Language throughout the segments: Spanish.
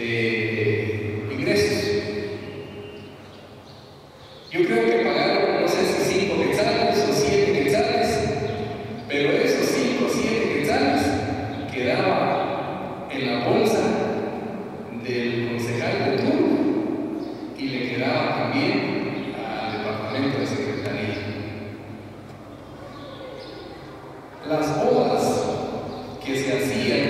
de ingresos. Yo creo que pagar, no sé si 5 quetzales o 7 quetzales, pero esos 5 o 7 quetzales quedaba en la bolsa del concejal de turno y le quedaba también al departamento de secretaría. Las bodas que se hacían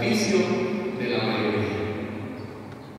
sacrificio de la.